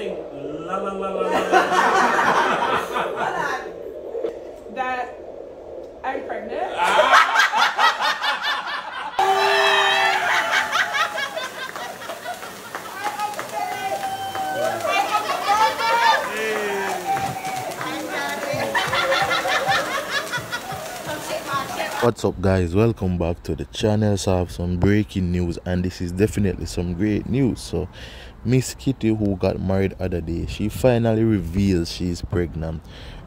sing la la la la. la. that I'm pregnant. Ah. what's up guys? Welcome back to the channel. So i have some breaking news and this is definitely some great news. So miss kitty who got married other day she finally reveals she's pregnant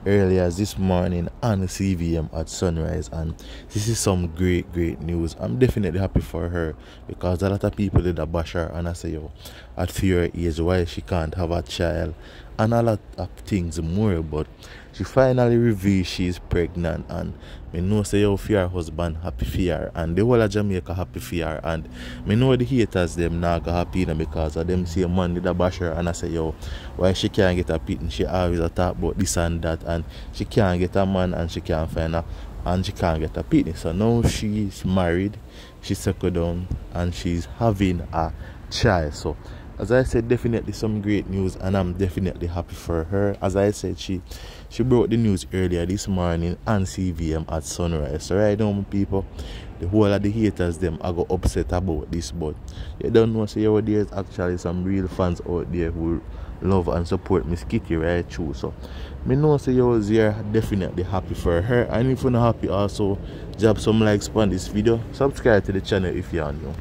earlier this morning on cvm at sunrise and this is some great great news. I'm definitely happy for her because a lot of people did a bash her and i say yo at fear age why she can't have a child? And a lot of things more but she finally revealed she's pregnant and me know say yo for her husband happy for her and the whole of Jamaica happy her and me know the haters them not happy know, because of them see a man did a bash her and I say yo why she can't get a pit and she always a talk about this and that and she can't get a man and she can't find a and she can't get a pitney. So now she's married, she's settled down and she's having a child. So as I said, definitely some great news, and I'm definitely happy for her. As I said, she she broke the news earlier this morning on CVM at sunrise. So right now, people, the whole of the haters them I got upset about this, but you don't know. So so, there's actually some real fans out there who love and support Miss Kitty right true. So me know say you was here definitely happy for her. And if you're not happy also, drop some likes on this video. Subscribe to the channel if you are new.